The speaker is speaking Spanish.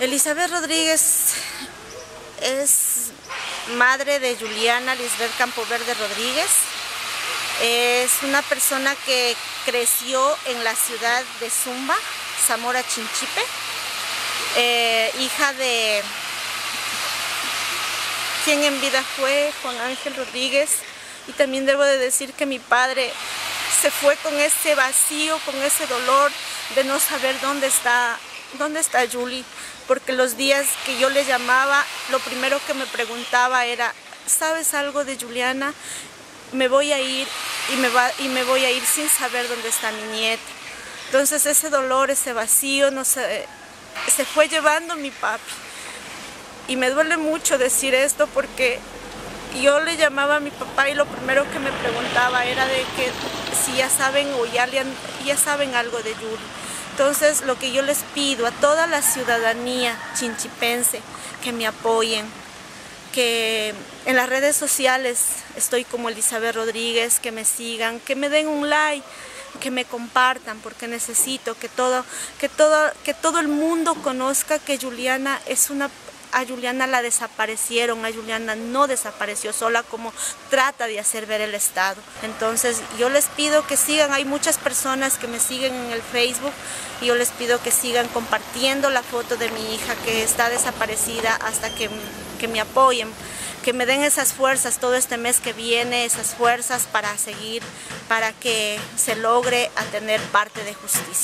Elizabeth Rodríguez es madre de Juliana Lisbeth Campoverde Rodríguez. Es una persona que creció en la ciudad de Zumba, Zamora Chinchipe, eh, hija de quien en vida fue Juan Ángel Rodríguez y también debo de decir que mi padre se fue con ese vacío, con ese dolor de no saber dónde está, dónde está Julie, porque los días que yo le llamaba, lo primero que me preguntaba era, ¿sabes algo de Juliana? Me voy a ir y me, va, y me voy a ir sin saber dónde está mi nieta. Entonces ese dolor, ese vacío, no se, se fue llevando mi papi. Y me duele mucho decir esto porque yo le llamaba a mi papá y lo primero que me preguntaba era de que si ya saben o ya, ya saben algo de Yuri. Entonces lo que yo les pido a toda la ciudadanía chinchipense que me apoyen, que en las redes sociales estoy como Elizabeth Rodríguez, que me sigan, que me den un like, que me compartan porque necesito que todo, que todo, que todo el mundo conozca que Juliana es una a Juliana la desaparecieron, a Juliana no desapareció sola como trata de hacer ver el Estado. Entonces yo les pido que sigan, hay muchas personas que me siguen en el Facebook y yo les pido que sigan compartiendo la foto de mi hija que está desaparecida hasta que, que me apoyen que me den esas fuerzas todo este mes que viene, esas fuerzas para seguir, para que se logre a tener parte de justicia.